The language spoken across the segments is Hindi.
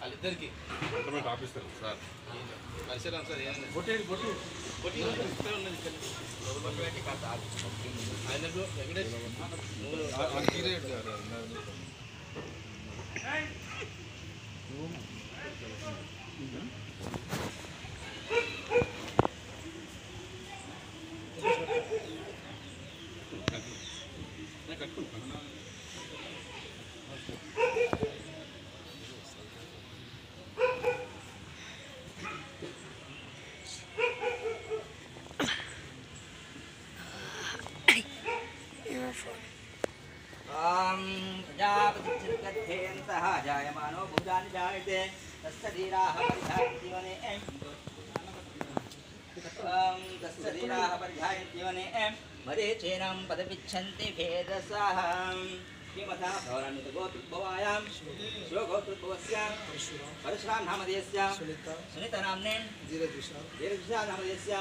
వాళ్ళిద్దరికి ఆఫీసర్ సార్ పరిసరం సార్ ఏమైంది బొట్టి బొట్టి బొట్టి ఇక్కడ ఉన్నది ఇక్కడ బొట్టు పెట్టి కాస్త ఆగు. ఆయనకు వెంకటేష్ प्रजापतिर्गद्धेऽन्तः जायमानो भूतानि जायते। तस्य धीराः परिधायन्तीवने तस्य धीराः परिधायन्तीवने मरे चेनां भेदसः। किमथा भवरान्वितगोत्रोद्भवायां शिवगोत्रोद्भवस्यां परशुरां नामधेयस्य सुनीतनाम्ने दीर्घा नामधेयस्य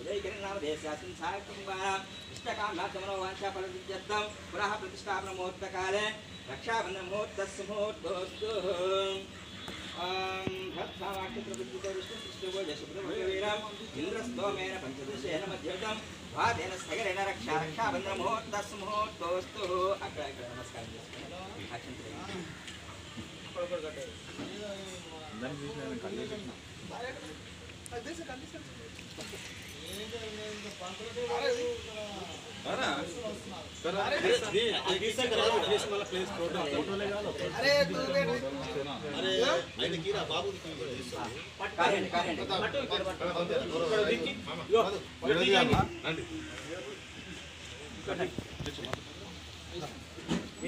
उदयकिरण नामधेयस्यास्मिन् इष्टकामाचमनोवाञ्छाफलसिद्ध्यर्थं पुनः प्रतिष्ठापनमुहूर्तकाले रक्षाबन्धमुहूर्तस्य मुहूर्तोऽस्तु। इन्द्रस्तोमेन पञ्चदशेन मध्ययुतं वादेन स्थगरेण रक्षा रक्षाबन्धमुहूर्तस्य मुहूर्तोऽस्तु। अग्र अग्र नमस्कारः।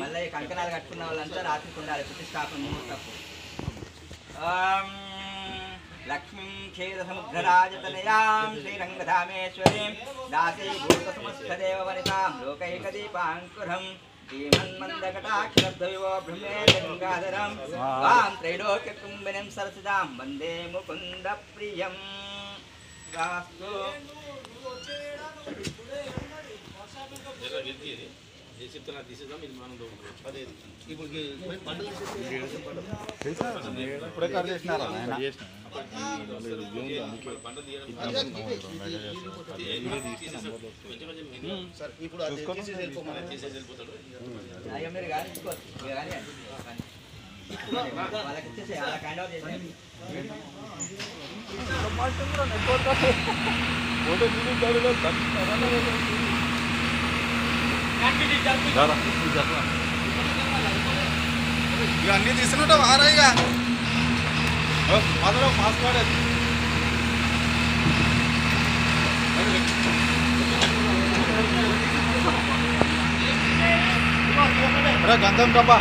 మళ్ళీ ఈ కంకణాలు కట్టుకున్న వాళ్ళంతా రాత్రికి ఉండాలి ప్రతిష్టాపన ముహూర్తపు. क्षेत्रसमुग्रराजतनयां श्रीरङ्गधामेश्वरीं दासी भूतसमस्तदेव वरितां ब्रह्मे गङ्गाधरं वां त्रैलोक्यकुम्बिनीं सरसिदां वंदे मुकुन्दप्रियं वास्तु। చెప్తున్నా తీసేద్దాం ఇది మనం అదే ఇప్పుడు ఇప్పుడే కట్ చేసినారా బండ తీయడం సార్ ఇప్పుడు అది తీసేసి వెళ్ళిపోమని తీసేసి వెళ్ళిపోతాడు అయ్యో మీరు కానీ ఇచ్చుకోవచ్చు మీరు కానీ వాళ్ళకి ఇచ్చేసి అలా కైండ్ అవుట్ చేసేయండి ఇక అన్ని తీసుకుంటాం ఆరాయిగా మొదలు మాస్క్ వాడేది గంధం డబ్బా